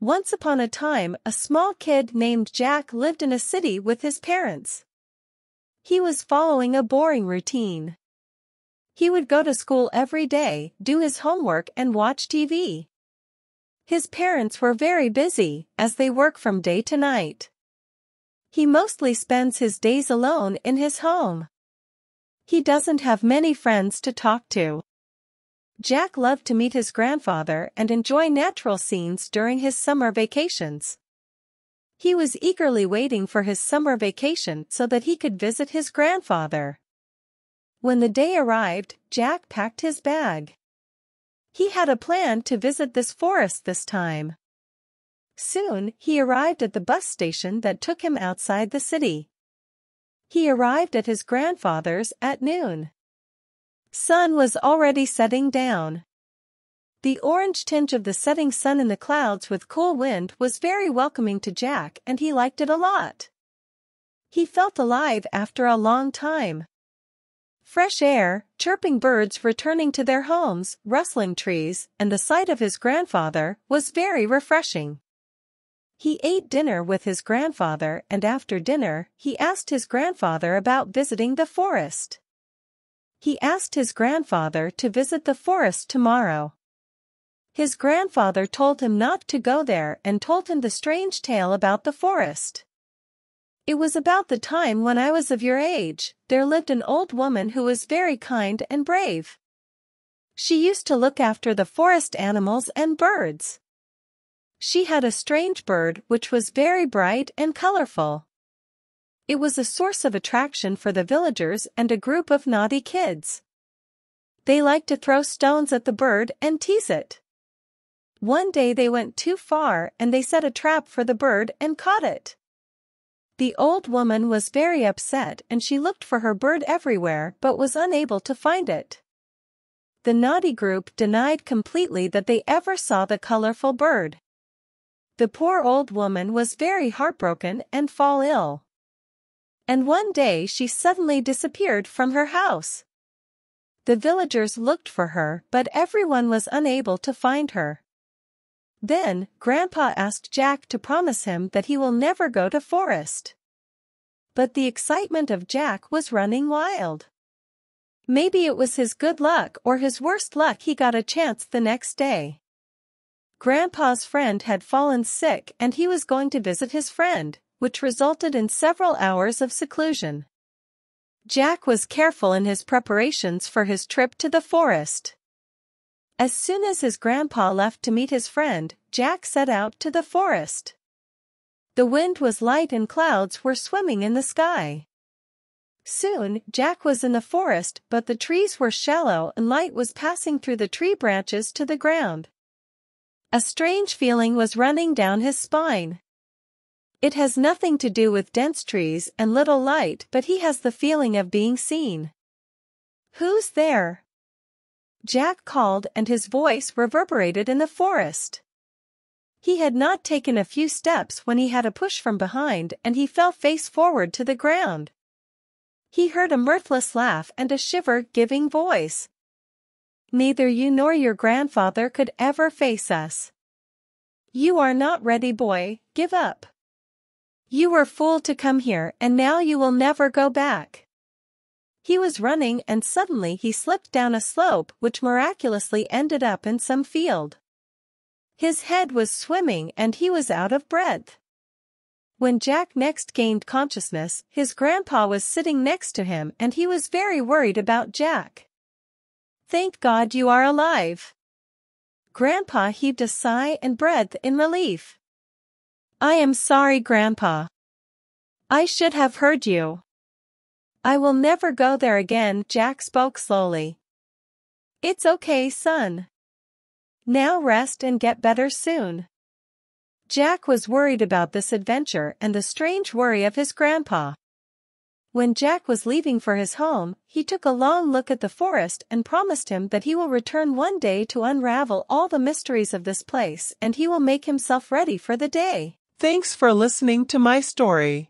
Once upon a time, a small kid named Jack lived in a city with his parents. He was following a boring routine. He would go to school every day, do his homework and watch TV. His parents were very busy, as they work from day to night. He mostly spends his days alone in his home. He doesn't have many friends to talk to. Jack loved to meet his grandfather and enjoy natural scenes during his summer vacations. He was eagerly waiting for his summer vacation so that he could visit his grandfather. When the day arrived, Jack packed his bag. He had a plan to visit this forest this time. Soon, he arrived at the bus station that took him outside the city. He arrived at his grandfather's at noon. Sun was already setting down. The orange tinge of the setting sun in the clouds with cool wind was very welcoming to Jack and he liked it a lot. He felt alive after a long time. Fresh air, chirping birds returning to their homes, rustling trees, and the sight of his grandfather was very refreshing. He ate dinner with his grandfather and after dinner, he asked his grandfather about visiting the forest. He asked his grandfather to visit the forest tomorrow. His grandfather told him not to go there and told him the strange tale about the forest. It was about the time when I was of your age, there lived an old woman who was very kind and brave. She used to look after the forest animals and birds. She had a strange bird which was very bright and colorful. It was a source of attraction for the villagers and a group of naughty kids. They liked to throw stones at the bird and tease it. One day they went too far and they set a trap for the bird and caught it. The old woman was very upset and she looked for her bird everywhere but was unable to find it. The naughty group denied completely that they ever saw the colorful bird. The poor old woman was very heartbroken and fall ill and one day she suddenly disappeared from her house. The villagers looked for her but everyone was unable to find her. Then, Grandpa asked Jack to promise him that he will never go to forest. But the excitement of Jack was running wild. Maybe it was his good luck or his worst luck he got a chance the next day. Grandpa's friend had fallen sick and he was going to visit his friend, which resulted in several hours of seclusion. Jack was careful in his preparations for his trip to the forest. As soon as his grandpa left to meet his friend, Jack set out to the forest. The wind was light and clouds were swimming in the sky. Soon, Jack was in the forest but the trees were shallow and light was passing through the tree branches to the ground. A strange feeling was running down his spine. It has nothing to do with dense trees and little light but he has the feeling of being seen. Who's there? Jack called and his voice reverberated in the forest. He had not taken a few steps when he had a push from behind and he fell face forward to the ground. He heard a mirthless laugh and a shiver-giving voice. Neither you nor your grandfather could ever face us. You are not ready boy, give up. You were fool to come here and now you will never go back. He was running and suddenly he slipped down a slope which miraculously ended up in some field. His head was swimming and he was out of breath. When Jack next gained consciousness, his grandpa was sitting next to him and he was very worried about Jack. Thank God you are alive. Grandpa heaved a sigh and breathed in relief. I am sorry Grandpa. I should have heard you. I will never go there again, Jack spoke slowly. It's okay, son. Now rest and get better soon. Jack was worried about this adventure and the strange worry of his grandpa. When Jack was leaving for his home, he took a long look at the forest and promised him that he will return one day to unravel all the mysteries of this place and he will make himself ready for the day. Thanks for listening to my story.